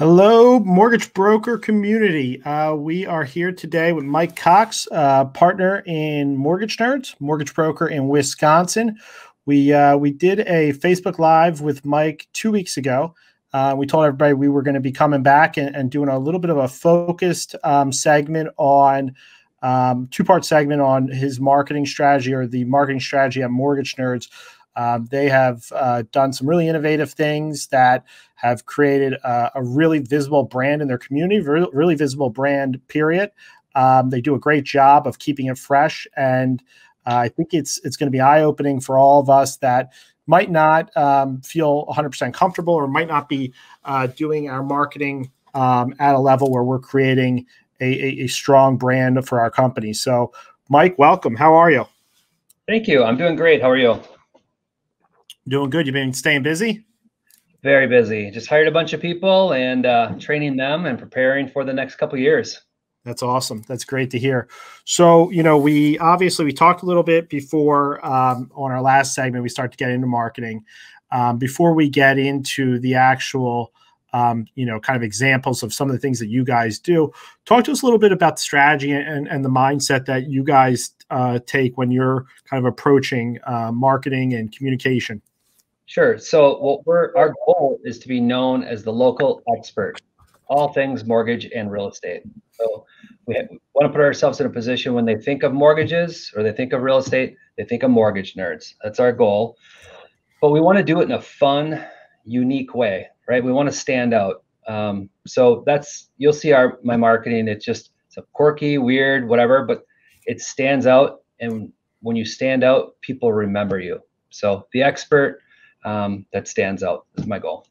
Hello, mortgage broker community. Uh, we are here today with Mike Cox, uh, partner in Mortgage Nerds, mortgage broker in Wisconsin. We uh, we did a Facebook Live with Mike two weeks ago. Uh, we told everybody we were going to be coming back and, and, doing a little bit of a focused um, segment on um, two part segment on his marketing strategy or the marketing strategy at Mortgage Nerds. Um, they have uh, done some really innovative things that have created a, a really visible brand in their community, really, really visible brand, period. Um, they do a great job of keeping it fresh. And uh, I think it's, it's going to be eye opening for all of us that might not um, feel 100% comfortable or might not be uh, doing our marketing um, at a level where we're creating a, a, a strong brand for our company. So, Mike, welcome. How are you? Thank you. I'm doing great. How are you? Doing good. You've been staying busy? Very busy. Just hired a bunch of people and uh, training them and preparing for the next couple years. That's awesome. That's great to hear. So, you know, we obviously we talked a little bit before um, on our last segment. We start to get into marketing. Um, before we get into the actual, um, you know, kind of examples of some of the things that you guys do, talk to us a little bit about the strategy and, and the mindset that you guys uh, take when you're kind of approaching uh, marketing and communication. Sure. So what we're our goal is to be known as the local expert, all things mortgage and real estate. So we want to put ourselves in a position when they think of mortgages or they think of real estate, they think of mortgage nerds. That's our goal. But we want to do it in a fun, unique way, right? We want to stand out. Um, so that's you'll see our my marketing. It's just it's a quirky, weird, whatever, but it stands out. And when you stand out, people remember you. So the expert um, that stands out is my goal.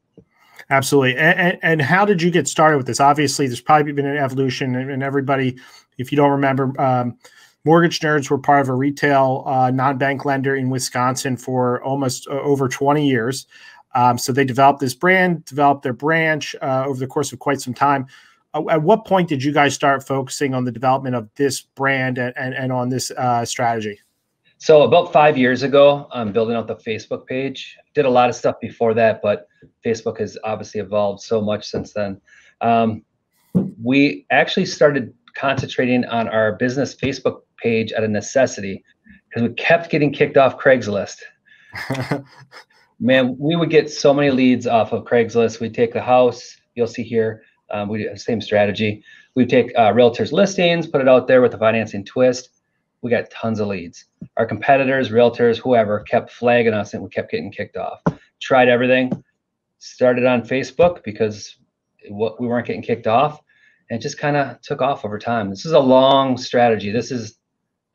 Absolutely. And, and, how did you get started with this? Obviously, there's probably been an evolution, and everybody, if you don't remember, um, Mortgage Nerds were part of a retail uh, non-bank lender in Wisconsin for almost uh, over 20 years. Um, so they developed this brand, developed their branch uh, over the course of quite some time. Uh, at what point did you guys start focusing on the development of this brand and, and, and on this uh, strategy? So about five years ago, I'm building out the Facebook page. Did a lot of stuff before that, but Facebook has obviously evolved so much since then. Um, we actually started concentrating on our business Facebook page at a necessity because we kept getting kicked off Craigslist. Man, we would get so many leads off of Craigslist. We'd take a house, you'll see here, um, we do the same strategy. We'd take uh, realtors' listings, put it out there with a financing twist we got tons of leads. Our competitors, realtors, whoever kept flagging us and we kept getting kicked off. Tried everything, started on Facebook because what we weren't getting kicked off and just kind of took off over time. This is a long strategy. This is,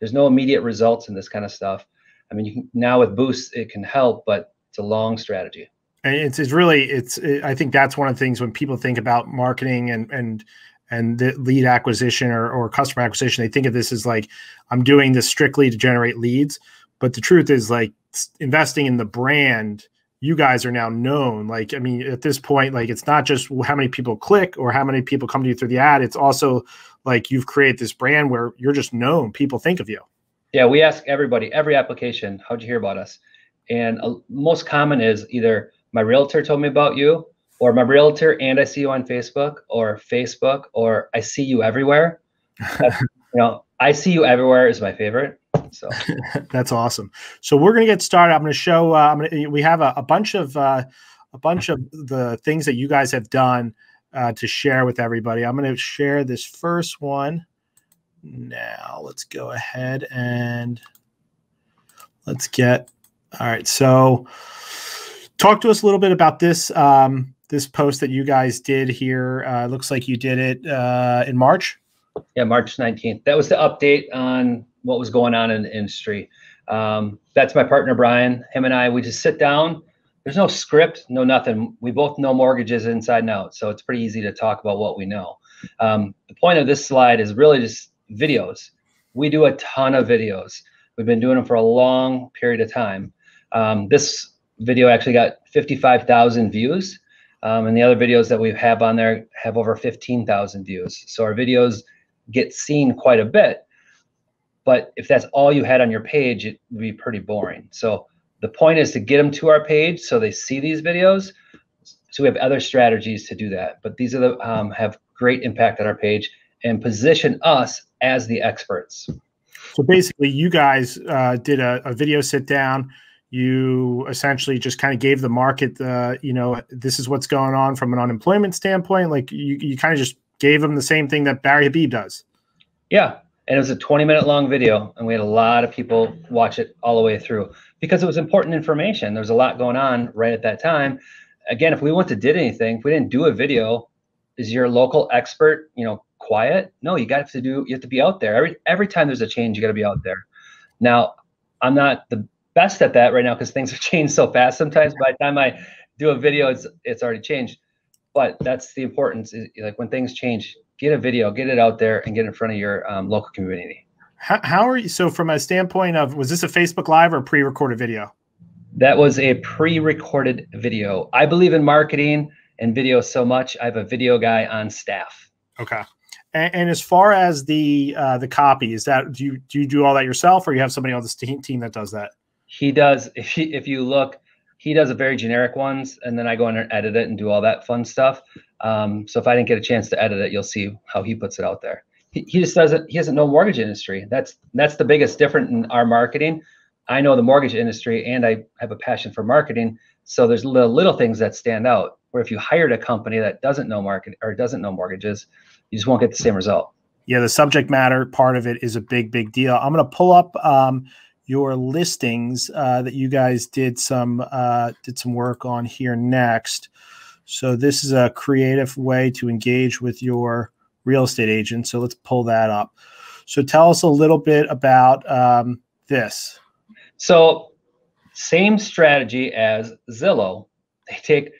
there's no immediate results in this kind of stuff. I mean, you can, now with Boost, it can help, but it's a long strategy. And it's, it's really, it's, it, I think that's one of the things when people think about marketing and, and, and the lead acquisition or, or customer acquisition, they think of this as like, I'm doing this strictly to generate leads. But the truth is, like, investing in the brand, you guys are now known. Like, I mean, at this point, like, it's not just how many people click or how many people come to you through the ad. It's also like you've created this brand where you're just known. People think of you. Yeah, we ask everybody, every application, how'd you hear about us? And uh, most common is either my realtor told me about you, or my realtor and I see you on Facebook or Facebook or I see you everywhere. you know, I see you everywhere is my favorite. So that's awesome. So we're gonna get started. I'm gonna show. Uh, I'm gonna. We have a, a bunch of uh, a bunch of the things that you guys have done uh, to share with everybody. I'm gonna share this first one now. Let's go ahead and let's get. All right. So talk to us a little bit about this. Um, this post that you guys did here. Uh, looks like you did it uh, in March. Yeah, March 19th. That was the update on what was going on in the industry. Um, that's my partner, Brian. Him and I, we just sit down. There's no script, no nothing. We both know mortgages inside and out. So it's pretty easy to talk about what we know. Um, the point of this slide is really just videos. We do a ton of videos. We've been doing them for a long period of time. Um, this video actually got 55,000 views. Um, and the other videos that we have on there have over 15,000 views. So our videos get seen quite a bit. But if that's all you had on your page, it would be pretty boring. So the point is to get them to our page so they see these videos. So we have other strategies to do that, but these are the um, have great impact on our page and position us as the experts. So basically, you guys uh, did a, a, video sit down. You essentially just kind of gave the market the, you know, this is what's going on from an unemployment standpoint. Like you, you kind of just gave them the same thing that Barry Habib does. Yeah, and it was a 20 minute long video, and we had a lot of people watch it all the way through because it was important information. There's a lot going on right at that time. Again, if we went to did anything, if we didn't do a video, is your local expert, you know, quiet. No, you got to do. You have to be out there every every time there's a change. You got to be out there. Now, I'm not the best at that right now because things have changed so fast. Sometimes by the time I do a video, it's it's already changed. But that's the importance. Is like when things change, get a video, get it out there, and get in front of your um, local community. How, how are you? So, from a standpoint of, was this a Facebook Live or pre-recorded video? That was a pre-recorded video. I believe in marketing and video so much. I have a video guy on staff. Okay. And, and, as far as the uh, the copy, is that do you do you do all that yourself, or you have somebody on the team team that does that? He does. If he, if you look, he does a very generic ones, and then I go in and edit it and do all that fun stuff. Um, so if I didn't get a chance to edit it, you'll see how he puts it out there. He, he just doesn't. He doesn't know mortgage industry. That's that's the biggest difference in our marketing. I know the mortgage industry, and I have a passion for marketing. So there's little little things that stand out. Where if you hired a company that doesn't know market or doesn't know mortgages, you just won't get the same result. Yeah, the subject matter part of it is a big, big deal. I'm going to pull up um, your listings uh, that you guys did some uh, did some work on here next. So this is a creative way to engage with your real estate agent. So let's pull that up. So tell us a little bit about um, this. So same strategy as Zillow. They take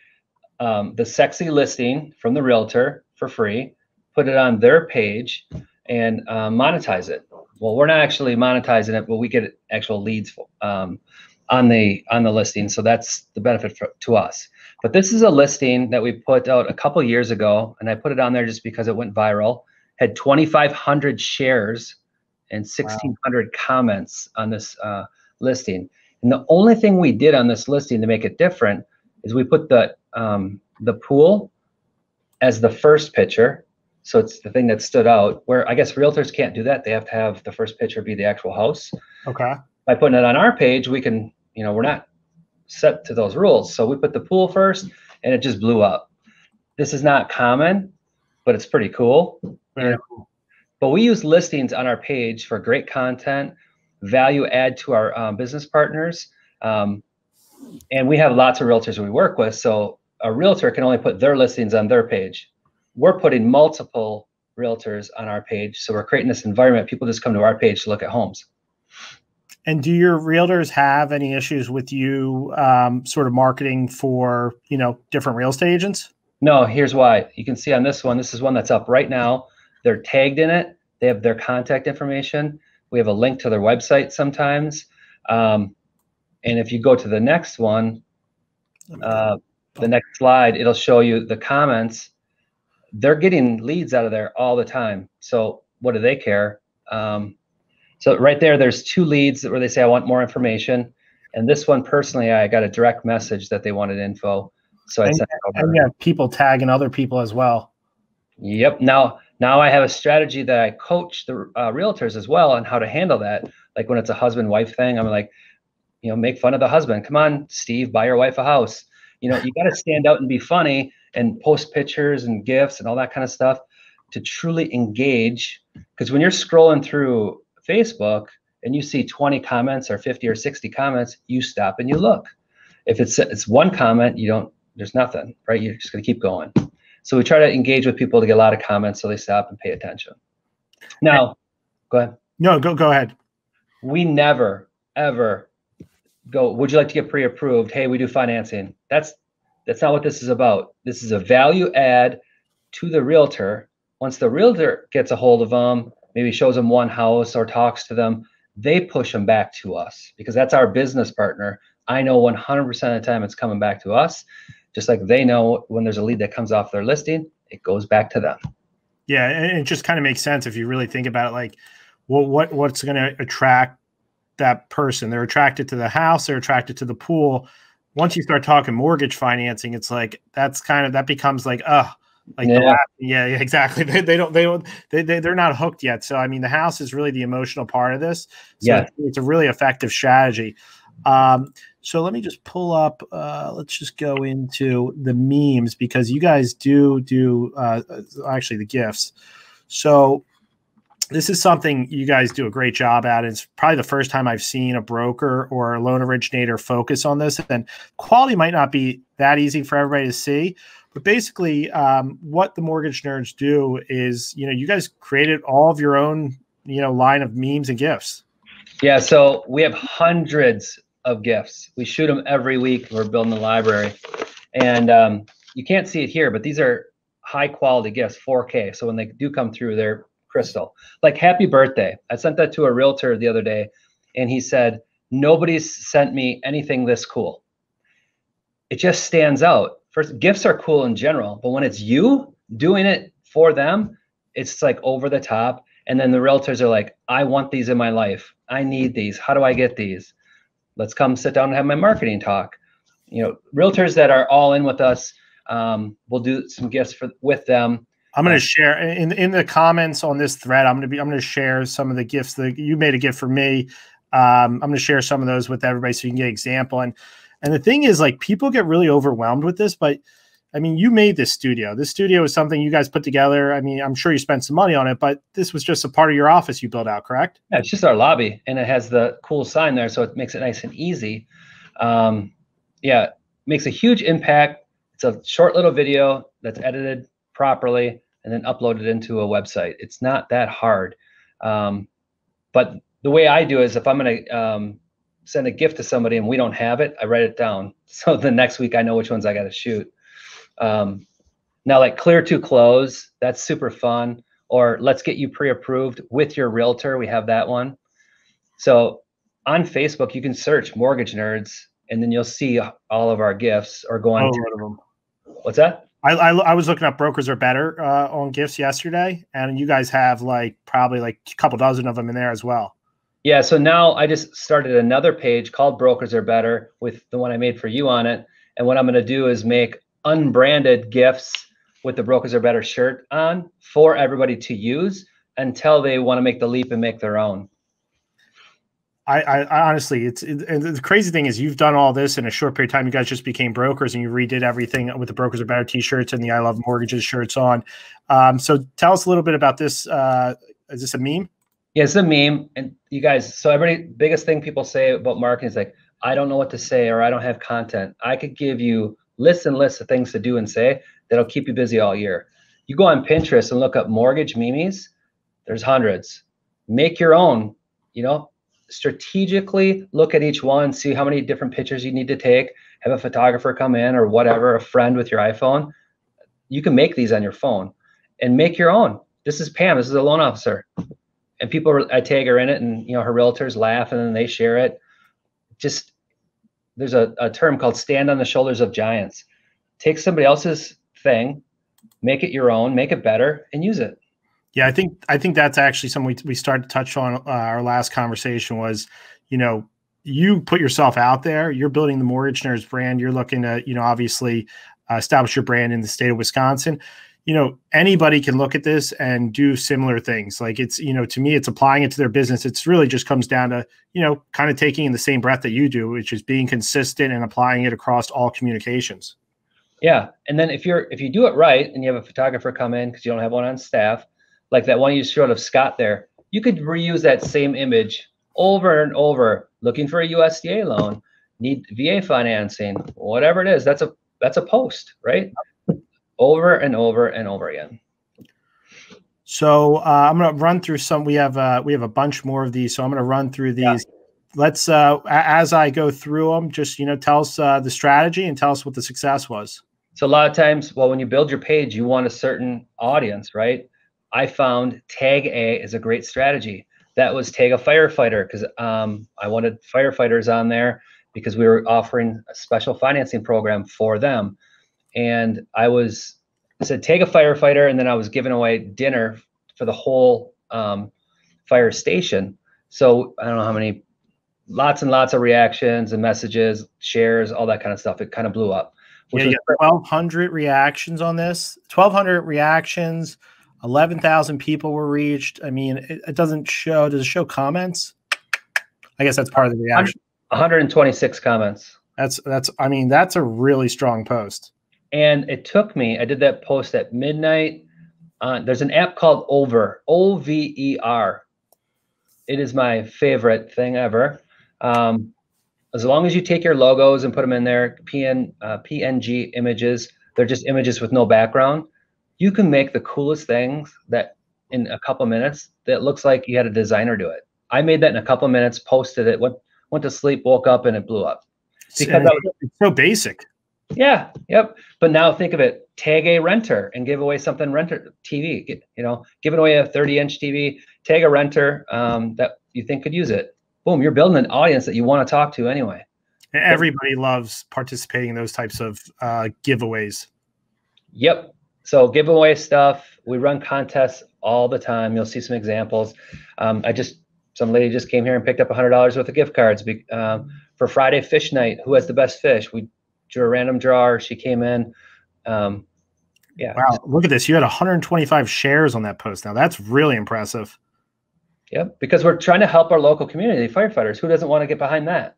um, the sexy listing from the realtor for free put it on their page and uh, monetize it. Well, we're not actually monetizing it, but we get actual leads um, on the on the listing. So that's the benefit for, to us. But this is a listing that we put out a couple years ago, and I put it on there just because it went viral. Had 2,500 shares and 1,600 wow. comments on this uh, listing. And the only thing we did on this listing to make it different is we put the um, the pool as the first picture so it's the thing that stood out where I guess realtors can't do that. They have to have the first picture be the actual house. Okay. By putting it on our page, we can, you know, we're not set to those rules. So we put the pool first and it just blew up. This is not common, but it's pretty cool. Very cool. But we use listings on our page for great content, value add to our um, business partners. Um, and we have lots of realtors we work with. So a realtor can only put their listings on their page we're putting multiple realtors on our page. So we're creating this environment. People just come to our page to look at homes. And do your realtors have any issues with you um, sort of marketing for, you know, different real estate agents? No, here's why. You can see on this one, this is one that's up right now. They're tagged in it. They have their contact information. We have a link to their website sometimes. Um, and if you go to the next one, uh, the next slide, it'll show you the comments they're getting leads out of there all the time. So what do they care? Um, so right there, there's two leads where they say, I want more information. And this one personally, I got a direct message that they wanted info. So I and, sent over. And yeah, people tagging other people as well. Yep. Now, now I have a strategy that I coach the uh, realtors as well on how to handle that. Like when it's a husband wife thing, I'm like, you know, make fun of the husband. Come on, Steve, buy your wife a house. You know, you got to stand out and be funny and post pictures and GIFs and all that kind of stuff to truly engage. Because when you're scrolling through Facebook and you see 20 comments or 50 or 60 comments, you stop and you look. If it's it's one comment, you don't. There's nothing, right? You're just gonna keep going. So we try to engage with people to get a lot of comments so they stop and pay attention. Now, go ahead. No, go go ahead. We never ever go. Would you like to get pre-approved? Hey, we do financing. That's that's not what this is about. This is a value add to the realtor. Once the realtor gets a hold of them, maybe shows them one house or talks to them, they push them back to us because that's our business partner. I know 100% of the time it's coming back to us, just like they know when there's a lead that comes off their listing, it goes back to them. Yeah, and it just kind of makes sense if you really think about it. Like, well, what what's going to attract that person? They're attracted to the house. They're attracted to the pool once you start talking mortgage financing, it's like that's kind of that becomes like, uh, like yeah. Last, yeah, exactly. They, they don't, they don't, they, they, they're not hooked yet. So, I mean, the house is really the emotional part of this. So yeah. It's, it's a really effective strategy. Um, so let me just pull up, uh, let's just go into the memes because you guys do do, uh, actually the GIFs. So this is something you guys do a great job at. It's probably the first time I've seen a broker or a loan originator focus on this. And quality might not be that easy for everybody to see, but basically, um, what the mortgage nerds do is, you know, you guys created all of your own, you know, line of memes and GIFs. Yeah. So we have hundreds of GIFs. We shoot them every week. We're building the library, and um, you can't see it here, but these are high quality GIFs, 4K. So when they do come through, they're crystal. Like happy birthday. I sent that to a realtor the other day, and he said, Nobody's sent me anything this cool. It just stands out first GIFs are cool in general, but when it's you doing it for them, it's like over the top. And then the realtors are like, I want these in my life. I need these. How do I get these? Let's come sit down and have my marketing talk. You know, realtors that are all in with us, um, we'll do some GIFs for with them. I'm going to share in in the comments on this thread. I'm going to be I'm going to share some of the GIFs that you made a GIF for me. Um, I'm going to share some of those with everybody so you can get an example. And and the thing is, like, people get really overwhelmed with this, but I mean, you made this studio. This studio is something you guys put together. I mean, I'm sure you spent some money on it, but this was just a part of your office you built out, correct? Yeah, it's just our lobby, and it has the cool sign there, so it makes it nice and easy. Um, yeah, makes a huge impact. It's a short little video that's edited properly and then upload it into a website. It's not that hard. Um, but the way I do is if I'm going to um, send a GIF to somebody and we don't have it, I write it down. So the next week I know which ones I got to shoot. Um, now, like clear to close, that's super fun. Or let's get you pre-approved with your realtor. We have that one. So on Facebook, you can search mortgage nerds, and then you'll see all of our GIFs or go on. Oh, what's that? I, I, I, was looking up brokers are better uh, on GIFs yesterday, and you guys have like probably like a couple dozen of them in there as well. Yeah, so now I just started another page called Brokers Are Better with the one I made for you on it. And what I'm going to do is make unbranded GIFs with the Brokers Are Better shirt on for everybody to use until they want to make the leap and make their own. I, I, honestly, it's it, the crazy thing is you've done all this in a short period of time. You guys just became brokers and you redid everything with the Brokers Are Better t-shirts and the I Love Mortgages shirts on. Um, so tell us a little bit about this. Uh, is this a meme? Yeah, it's a meme. And you guys, so every biggest thing people say about marketing is like, I don't know what to say or I don't have content. I could give you lists and lists of things to do and say that'll keep you busy all year. You go on Pinterest and look up mortgage memes, there's hundreds. Make your own, you know, strategically look at each one, see how many different pictures you need to take, have a photographer come in or whatever, a friend with your iPhone. You can make these on your phone and make your own. This is Pam, this is a loan officer and people I tag her in it, and you know her realtors laugh, and then they share it. Just there's a, a term called stand on the shoulders of giants. Take somebody else's thing, make it your own, make it better, and use it. Yeah, I think I think that's actually something we we started to touch on. Uh, our last conversation was, you know, you put yourself out there. You're building the Mortgage Nerds brand. You're looking to, you know, obviously uh, establish your brand in the state of Wisconsin you know anybody can look at this and do similar things like it's you know to me it's applying it to their business it's really just comes down to you know kind of taking in the same breath that you do which is being consistent and applying it across all communications yeah and then if you're if you do it right and you have a photographer come in because you don't have one on staff like that one you showed of scott there you could reuse that same image over and over looking for a usda loan need va financing whatever it is that's a that's a post right over and over and over again. So uh, I'm going to run through some. We have uh, we have a bunch more of these, so I'm going to run through these. Yeah. Let's uh, as I go through them, just you know, tell us uh, the strategy and tell us what the success was. So a lot of times, well, when you build your page, you want a certain audience, right? I found Tag A is a great strategy. That was Tag a Firefighter because um, I wanted firefighters on there because we were offering a special financing program for them and I was I said take a firefighter, and then I was giving away dinner for the whole um, fire station. So I don't know how many lots and lots of reactions and messages, shares, all that kind of stuff. It kind of blew up. Yeah, you got 1,200 reactions on this. 1,200 reactions. 11,000 people were reached. I mean, it, it, doesn't show. Does it show comments? I guess that's part of the reaction. 126 comments. That's that's. I mean, that's a really strong post. And it took me. I did that post at midnight. Uh, there's an app called Over. O V E R. It is my favorite thing ever. Um, as long as you take your logos and put them in there, PN, uh, PNG images, they're just images with no background. You can make the coolest things that in a couple minutes that looks like you had a designer do it. I made that in a couple minutes, posted it, went went to sleep, woke up, and it blew up. Because was, it's so basic. Yeah, yep. But now think of it: tag a renter and give away something renter TV. You know, giving away a 30 inch TV. Tag a renter um, that you think could use it boom, you're building an audience that you want to talk to anyway. Everybody loves participating in those types of uh, giveaways. Yep. So giveaway stuff. We run contests all the time. You'll see some examples. Um, I just some lady just came here and picked up hundred dollars worth of gift cards be, um, for Friday fish night. Who has the best fish? We drew a random drawer. She came in. Um, yeah. Wow. Look at this. You had 125 shares on that post. Now that's really impressive. Yep, because we're trying to help our local community firefighters. Who doesn't want to get behind that?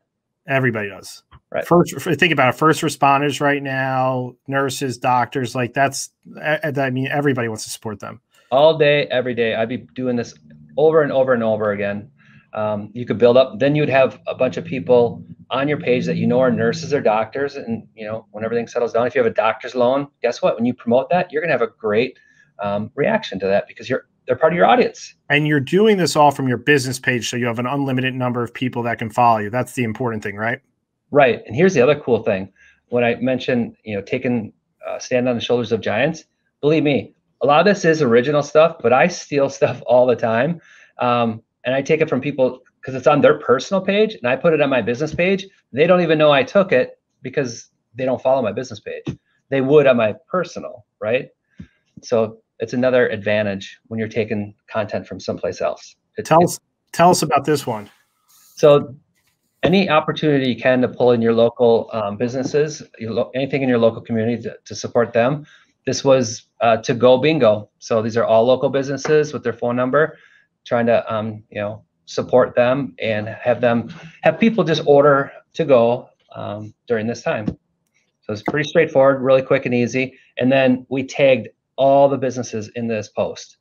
Everybody does. Right. First, think about it. First responders right now, nurses, doctors. Like that's. I mean, everybody wants to support them. All day, every day. I'd be doing this over and over and over again. Um, you could build up. Then you'd have a bunch of people on your page that you know are nurses or doctors, and you know when everything settles down, if you have a doctor's loan, guess what? When you promote that, you're going to have a great um, reaction to that because you're they're part of your audience. And you're doing this all from your business page, so you have an unlimited number of people that can follow you. That's the important thing, right? Right. And here's the other cool thing: when I mentioned, you know, taking uh, stand on the shoulders of giants, believe me, a lot of this is original stuff, but I steal stuff all the time, um, and I take it from people because it's on their personal page, and I put it on my business page. They don't even know I took it because they don't follow my business page. They would on my personal, right? So it's another advantage when you're taking content from someplace else. It, tell us tell us about this one. So any opportunity you can to pull in your local um, businesses, your lo- anything in your local community to, to support them. This was uh, to go bingo. So these are all local businesses with their phone number, trying to um, you know support them and have them have people just order to go um, during this time. So it's pretty straightforward, really quick and easy. And then we tagged all the businesses in this post.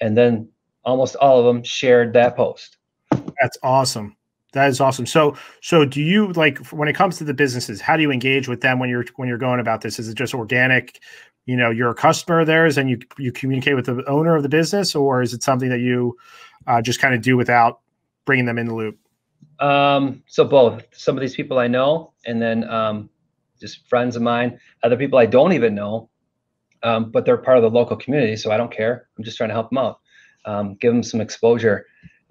And then almost all of them shared that post. That's awesome. That is awesome. So, so do you like when it comes to the businesses? How do you engage with them when you're when you're going about this? Is it just organic? You know, you're a customer of theirs, and you you communicate with the owner of the business, or is it something that you uh, just kind of do without bringing them in the loop? Um, so both. Some of these people I know, and then um, just friends of mine. Other people I don't even know, um, but they're part of the local community, so I don't care. I'm just trying to help them out, um, give them some exposure.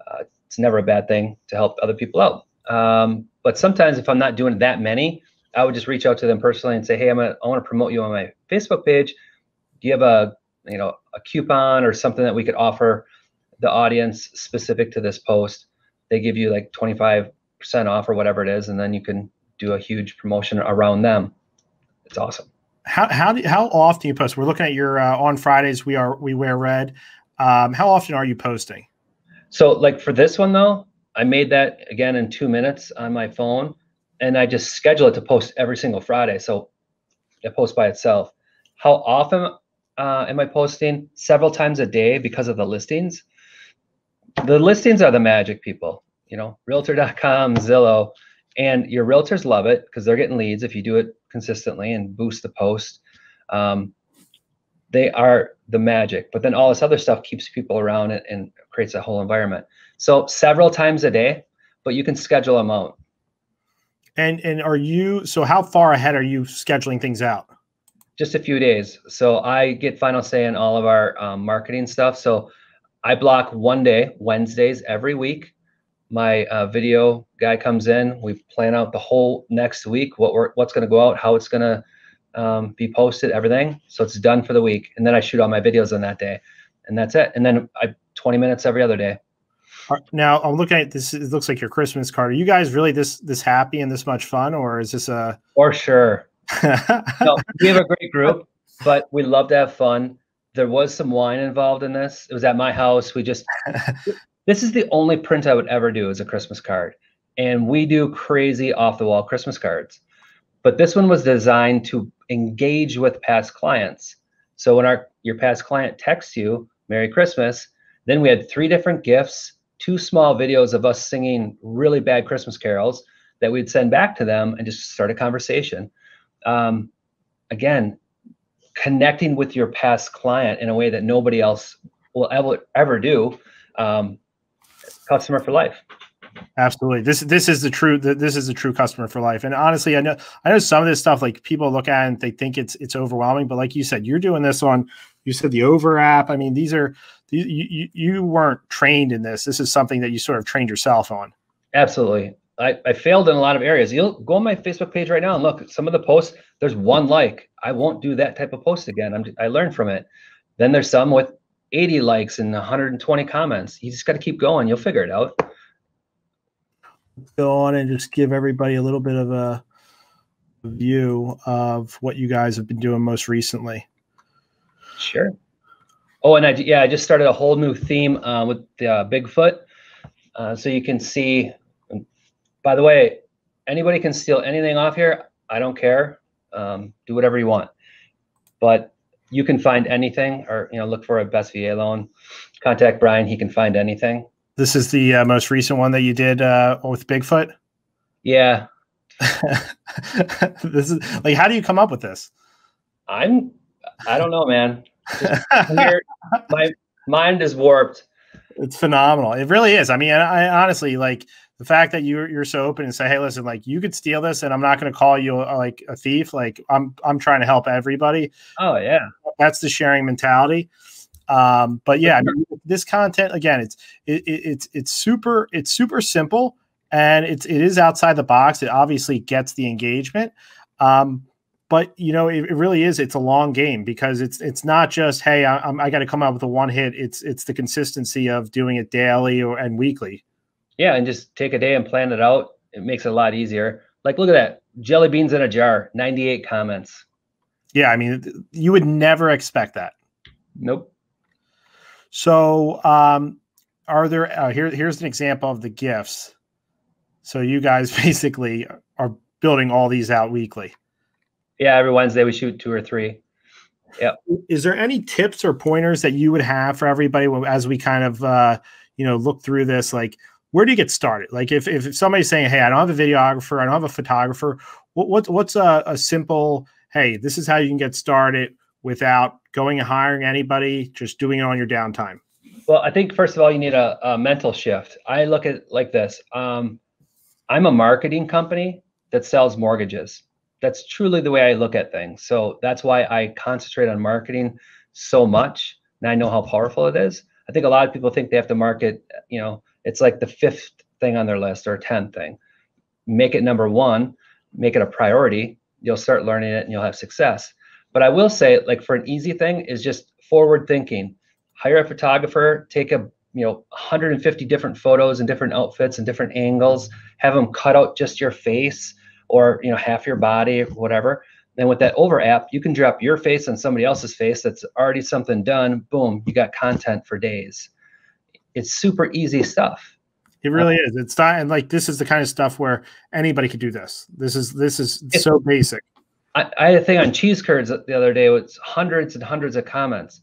Uh, it's never a bad thing to help other people out. Um, but sometimes if I'm not doing that many, I would just reach out to them personally and say, "Hey, I'm a, I want to promote you on my Facebook page. Do you have a you know a coupon or something that we could offer the audience specific to this post?" They give you like 25% off or whatever it is, and then you can do a huge promotion around them. It's awesome how how do, how often you post? We're looking at your uh, on Fridays. We are we wear red. Um, how often are you posting? So like for this one though, I made that again in two minutes on my phone, and I just schedule it to post every single Friday. So it posts by itself. How often uh, am I posting? Several times a day because of the listings. The listings are the magic, people. You know, Realtor.com, Zillow, and your realtors love it because they're getting leads if you do it consistently and boost the post. Um, they are the magic, but then all this other stuff keeps people around it and creates a whole environment. So several times a day, but you can schedule them out. And and are you so how far ahead are you scheduling things out? Just a few days. So I get final say in all of our um, marketing stuff. So I block one day, Wednesdays every week. My uh, video guy comes in. We plan out the whole next week, what we're what's going to go out, how it's going to um, be posted, everything. So it's done for the week, and then I shoot all my videos on that day, and that's it. And then I 20 minutes every other day. Now I'm looking at this. It looks like your Christmas card. Are you guys really this this happy and this much fun, or is this a? For sure. no, we have a great group, but we love to have fun. There was some wine involved in this. It was at my house. We just. this is the only print I would ever do as a Christmas card, and we do crazy off the wall Christmas cards. But this one was designed to engage with past clients. So when our your past client texts you Merry Christmas, then we had three different GIFs, two small videos of us singing really bad Christmas carols that we'd send back to them and just start a conversation. Um, again, connecting with your past client in a way that nobody else will ever ever do. Um, customer for life. Absolutely. This this is the true this is the true customer for life. And honestly, I know I know some of this stuff like people look at and they think it's it's overwhelming, but like you said, you're doing this on you said the over app. I mean, these are you, you you weren't trained in this. This is something that you sort of trained yourself on. Absolutely. I, I failed in a lot of areas. You'll go on my Facebook page right now and look some of the posts. There's one like. I won't do that type of post again. I'm, I learned from it. Then there's some with 80 likes and 120 comments. You just got to keep going. You'll figure it out go on and just give everybody a little bit of a view of what you guys have been doing most recently. Sure. Oh, and I yeah, I just started a whole new theme uh, with the uh, Bigfoot, uh, so you can see. By the way, anybody can steal anything off here. I don't care. Um, do whatever you want, but you can find anything, or you know, look for a best VA loan. Contact Brian; he can find anything. This is the uh, most recent one that you did uh, with Bigfoot. Yeah. this is like, how do you come up with this? I'm, I don't know, man. my mind is warped. It's phenomenal. It really is. I mean, I, I honestly like the fact that you're you're so open and say, "Hey, listen, like you could steal this, and I'm not going to call you a, like a thief. Like I'm I'm trying to help everybody." Oh yeah, that's the sharing mentality. Um, but yeah, I mean, this content again, it's it, it, it's it's super it's super simple and it's it is outside the box. It obviously gets the engagement. Um, but you know, it, it, really is. It's a long game because it's it's not just hey, I, I got to come out with a one hit. It's it's the consistency of doing it daily or and weekly. Yeah, and just take a day and plan it out. It makes it a lot easier. Like, look at that jelly beans in a jar. Ninety eight comments. Yeah, I mean, you would never expect that. Nope. So, um, are there uh, here? Here's an example of the GIFs. So you guys basically are building all these out weekly. Yeah, every Wednesday we shoot two or three. Yeah. Is there any tips or pointers that you would have for everybody as we kind of uh, you know look through this? Like, where do you get started? Like, if if somebody's saying, "Hey, I don't have a videographer, I don't have a photographer," what, what's what's a, a simple, "Hey, this is how you can get started without going and hiring anybody, just doing it on your downtime? Well, I think first of all, you need a, a mental shift. I look at like this. Um, I'm a marketing company that sells mortgages. That's truly the way I look at things. So that's why I concentrate on marketing so much. And I know how powerful it is. I think a lot of people think they have to market, you know, it's like the fifth thing on their list or 10th thing. Make it number one, make it a priority. You'll start learning it and you'll have success. But I will say, like for an easy thing, is just forward thinking. Hire a photographer, take a you know 150 different photos and different outfits and different angles. Have them cut out just your face or you know half your body, or whatever. Then with that over app, you can drop your face on somebody else's face that's already something done. Boom, you got content for days. It's super easy stuff. It really is. It's not and like this is the kind of stuff where anybody could do this. This is this is so basic. I, I had a thing on cheese curds the other day with hundreds and hundreds of comments.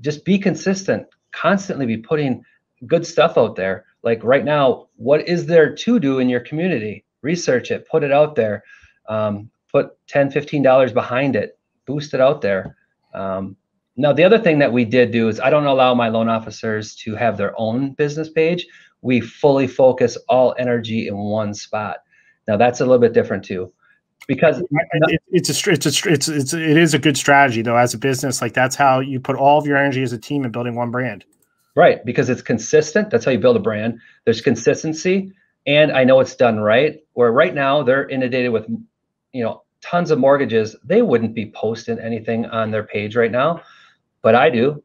Just be consistent, constantly be putting good stuff out there. Like right now, what is there to do in your community? Research it, put it out there, um, put 10 $15 behind it, boost it out there. Um, now, the other thing that we did do is I don't allow my loan officers to have their own business page. We fully focus all energy in one spot. Now, that's a little bit different too because it's a it's a it's it's it is a good strategy though as a business like that's how you put all of your energy as a team in building one brand. Right because it's consistent. That's how you build a brand. There's consistency and i know it's done right where right now they're inundated with you know tons of mortgages. They wouldn't be posting anything on their page right now but i do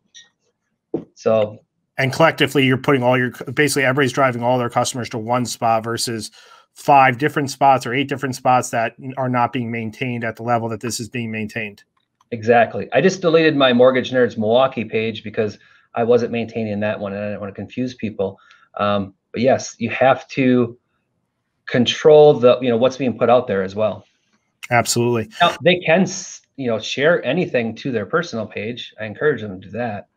so and collectively you're putting all your basically everybody's driving all their customers to one spot versus five different spots or eight different spots that are not being maintained at the level that this is being maintained. Exactly. I just deleted my Mortgage Nerds Milwaukee page because I wasn't maintaining that one and I didn't want to confuse people. Um, but yes, you have to control the you know what's being put out there as well. Absolutely. Now, they can you know share anything to their personal page. I encourage them to do that.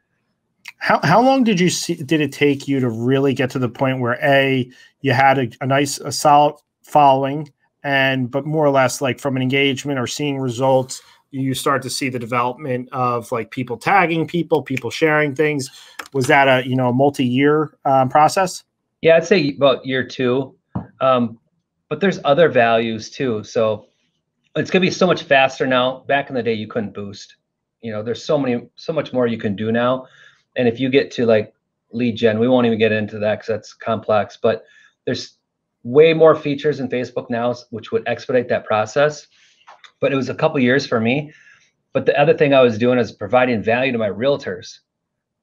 How how long did you see did it take you to really get to the point where a you had a, a nice a solid following and but more or less like from an engagement or seeing results you start to see the development of like people tagging people people sharing things was that a you know a multi-year um, process yeah i'd say about year two um, but there's other values too so it's going to be so much faster now back in the day you couldn't boost you know there's so many so much more you can do now and if you get to like lead gen, we won't even get into that because that's complex, but there's way more features in Facebook now, which would expedite that process. But it was a couple years for me. But the other thing I was doing is providing value to my realtors,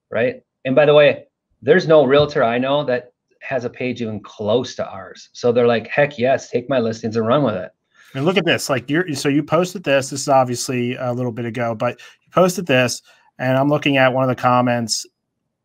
right? And by the way, there's no realtor I know that has a page even close to ours. So they're like, heck yes, take my listings and run with it. And look at this. Like you're so you posted this. This is obviously a little bit ago, but you posted this and I'm looking at one of the comments.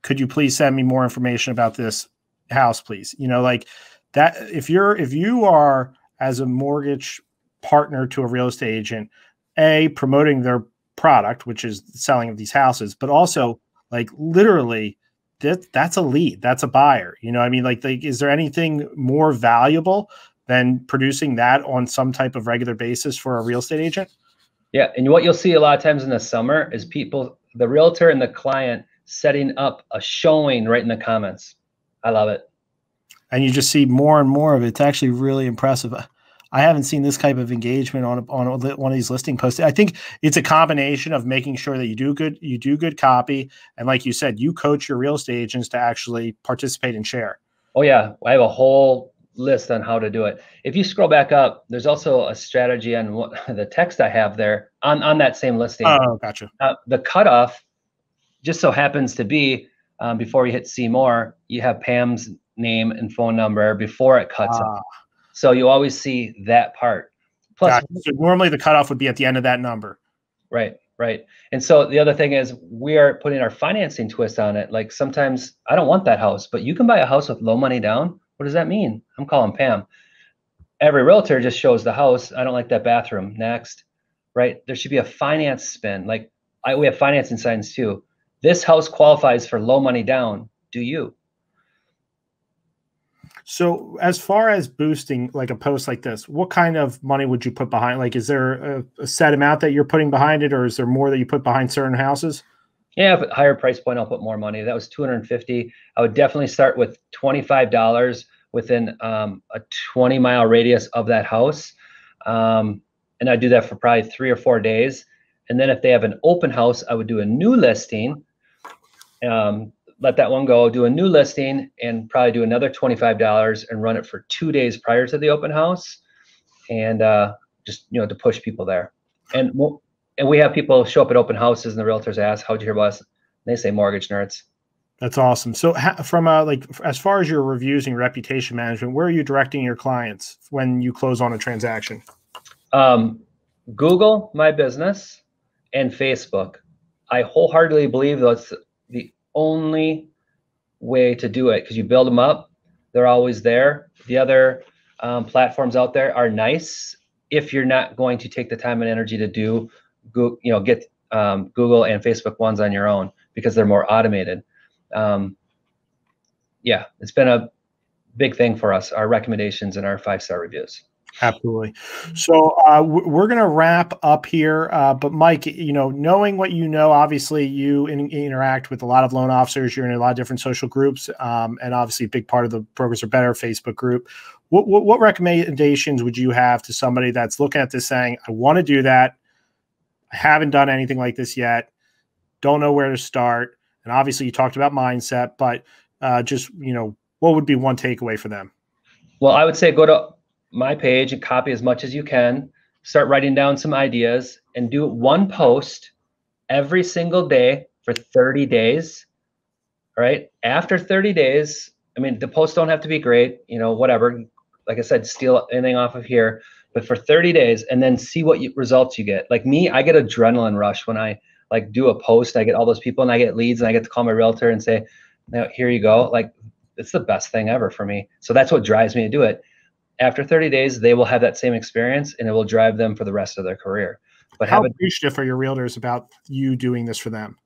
Could you please send me more information about this house, please? You know, like that. If you're if you are as a mortgage partner to a real estate agent, a promoting their product, which is the selling of these houses, but also like literally that that's a lead, that's a buyer. You know, I mean, like, like is there anything more valuable than producing that on some type of regular basis for a real estate agent? Yeah, and what you'll see a lot of times in the summer is people the realtor and the client setting up a showing right in the comments. I love it. And you just see more and more of it. It's actually really impressive. I haven't seen this type of engagement on on one of these listing posts. I think it's a combination of making sure that you do good you do good copy, and like you said, you coach your real estate agents to actually participate and share. Oh yeah, I have a whole list on how to do it. If you scroll back up, there's also a strategy on what, the text I have there on, on that same listing. Oh, gotcha. Uh, the cutoff just so happens to be um, before you hit see more, you have Pam's name and phone number before it cuts ah. off. So you always see that part. Plus, gotcha. so normally the cutoff would be at the end of that number. Right, right. And so the other thing is we are putting our financing twist on it. Like sometimes I don't want that house, but you can buy a house with low money down what does that mean? I'm calling Pam. Every realtor just shows the house. I don't like that bathroom. Next, right? There should be a finance spin. Like I, we have financing signs too. This house qualifies for low money down. Do you? So, as far as boosting like a post like this, what kind of money would you put behind? Like, is there a, a set amount that you're putting behind it, or is there more that you put behind certain houses? Yeah, but higher price point, I'll put more money. That was 250. I would definitely start with $25 within um, a 20 mile radius of that house. Um, and I'd do that for probably three or four days. And then if they have an open house, I would do a new listing, um, let that one go, do a new listing, and probably do another $25 and run it for two days prior to the open house. And uh, just, you know, to push people there. And and we have people show up at open houses and the realtors ask, how'd you hear about us? And they say mortgage nerds. That's awesome. So from uh, like as far as your reviews and reputation management, where are you directing your clients when you close on a transaction? Um, Google My Business and Facebook. I wholeheartedly believe that's the only way to do it because you build them up, they're always there. The other um, platforms out there are nice if you're not going to take the time and energy to do You know, get um, Google and Facebook ones on your own because they're more automated. Um, yeah, it's been a big thing for us. Our recommendations and our five star reviews. Absolutely. So uh, we're going to wrap up here. Uh, but Mike, you know, knowing what you know, obviously you in, interact with a lot of loan officers. You're in a lot of different social groups, um, and obviously a big part of the Brokers Are Better Facebook group. What, what, what recommendations would you have to somebody that's looking at this saying, "I want to do that. I haven't done anything like this yet. Don't know where to start. And obviously, you talked about mindset, but uh, just you know, what would be one takeaway for them? Well, I would say go to my page and copy as much as you can. Start writing down some ideas and do one post every single day for 30 days. right? After 30 days, I mean, the posts don't have to be great, you know, whatever. Like I said, steal anything off of here, but for 30 days and then see what you, results you get. Like me, I get adrenaline rush when I like do a post. I get all those people and I get leads and I get to call my realtor and say, now here you go. Like it's the best thing ever for me. So that's what drives me to do it. After 30 days, they will have that same experience and it will drive them for the rest of their career. But how appreciative are your realtors about you doing this for them?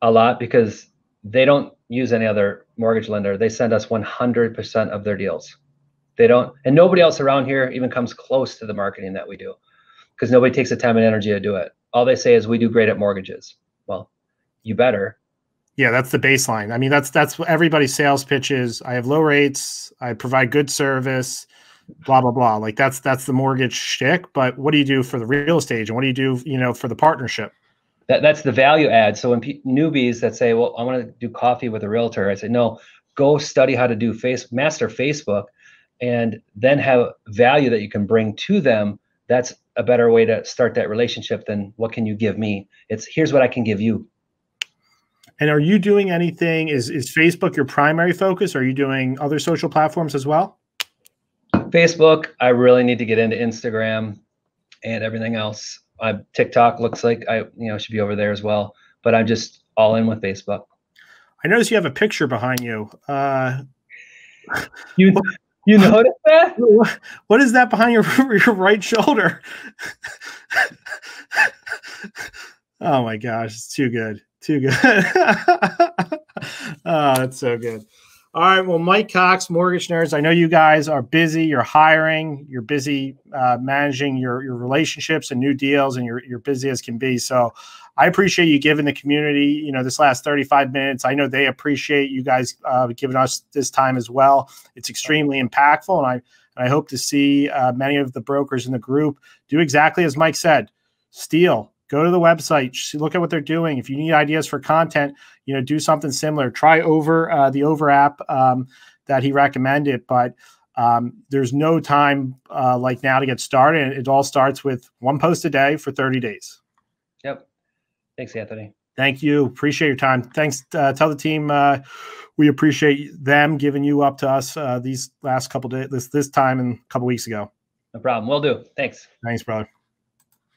A lot because they don't use any other mortgage lender. They send us 100% of their deals. They don't, and nobody else around here even comes close to the marketing that we do because nobody takes the time and energy to do it. All they say is we do great at mortgages. Well, you better. Yeah, that's the baseline. I mean, that's that's what everybody's sales pitches. I have low rates. I provide good service. Blah blah blah. Like that's that's the mortgage shtick. But what do you do for the real estate and what do you do, you know, for the partnership? That that's the value add. So when pe- newbies that say, "Well, I want to do coffee with a realtor," I say, "No, go study how to do face master Facebook, and then have value that you can bring to them." That's a better way to start that relationship than what can you give me. It's here's what I can give you. And are you doing anything? Is is Facebook your primary focus? Are you doing other social platforms as well? Facebook. I really need to get into Instagram and everything else. I, TikTok looks like I you know should be over there as well. But I'm just all in with Facebook. I notice you have a picture behind you. Uh, you you notice that? What is that behind your your right shoulder? oh my gosh, it's too good. Too good. oh, that's so good. All right. Well, Mike Cox, Mortgage Nerds. I know you guys are busy. You're hiring. You're busy uh, managing your your relationships and new deals, and you're you're busy as can be. So, I appreciate you giving the community, you know, this last 35 minutes. I know they appreciate you guys uh, giving us this time as well. It's extremely impactful, and I and I hope to see uh, many of the brokers in the group do exactly as Mike said: steal, go to the website. Look at what they're doing. If you need ideas for content you know do something similar. Try over uh, the over app um, that he recommended but um, there's no time uh, like now to get started. It all starts with one post a day for 30 days. Yep thanks anthony. Thank you. Appreciate your time. Thanks uh, tell the team uh, we appreciate them giving you up to us uh, these last couple days this this time and a couple weeks ago. No problem. We'll do. Thanks. Thanks brother